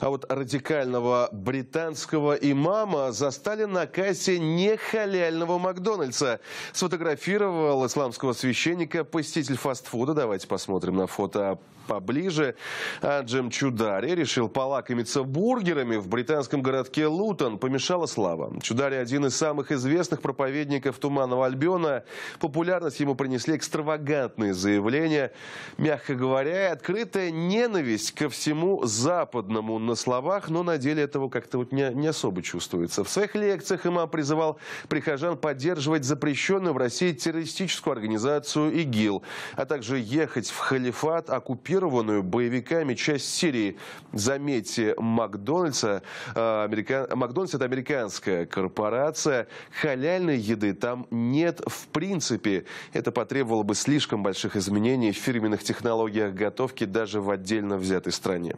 А вот радикального британского имама застали на кассе нехаляльного Макдональдса. Сфотографировал исламского священника посетитель фастфуда. Давайте посмотрим на фото поближе. А Джем Чудари решил полакомиться бургерами в британском городке Лутон. Помешала слава. Чудари один из самых известных проповедников Туманного Альбиона. Популярность ему принесли экстравагантные заявления. Мягко говоря, открытая ненависть ко всему западному на словах, но на деле этого как-то вот не, не особо чувствуется. В своих лекциях имам призывал прихожан поддерживать запрещенную в России террористическую организацию ИГИЛ, а также ехать в халифат, оккупированную боевиками часть Сирии. Заметьте, Макдональдса, э, американ... Макдональдс это американская корпорация, халяльной еды там нет в принципе. Это потребовало бы слишком больших изменений в фирменных технологиях готовки даже в отдельно взятой стране.